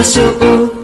Pasok